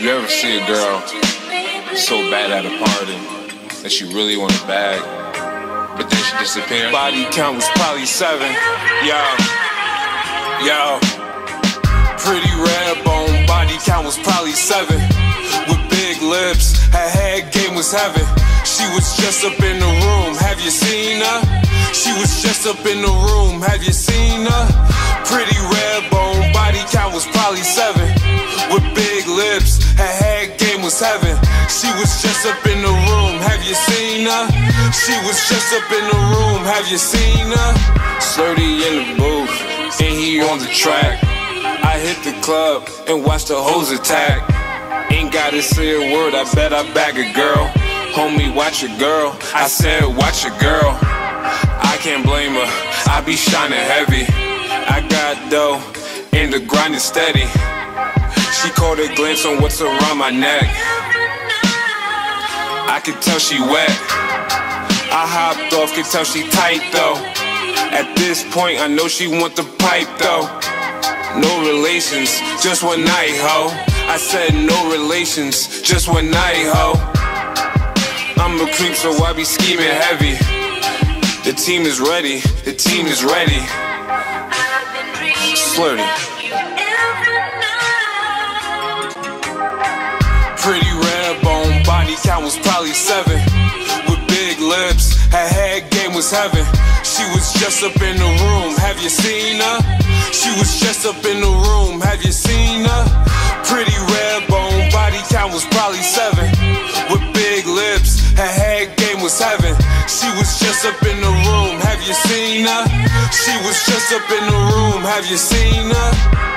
You ever see a girl so bad at a party that she really want a bag, but then she disappeared? Body count was probably seven. Yo, yo. Pretty red bone, body count was probably seven. With big lips, her head game was heaven. She was just up in the room, have you seen her? She was just up in the room, have you seen her? Pretty red bone, body count was probably seven. With big lips, her head game was heaven. She was just up in the room. Have you seen her? She was just up in the room. Have you seen her? SlurRty in the booth, and he on the track. I hit the club and watch the hoes attack. Ain't gotta say a word, I bet I bag a girl. Homie, watch your girl. I said, watch your girl. Can't blame her, I be shining heavy. I got dough, and the grind is steady. She caught a glance on what's around my neck. I could tell she wet. I hopped off, could tell she tight though. At this point, I know she want the pipe though. No relations, just one night, ho. I said no relations, just one night, ho. I'm a creep, so I be scheming heavy. The team is ready, the team is ready. SlurRty. Pretty red bone, body count was probably seven. With big lips, her head game was heaven. She was just up in the room, have you seen her? She was just up in the room, have you seen her? Pretty red bone, body count was probably seven. With big lips, her head game was heaven. She was just up in the room, have you seen her? She was just up in the room, have you seen her?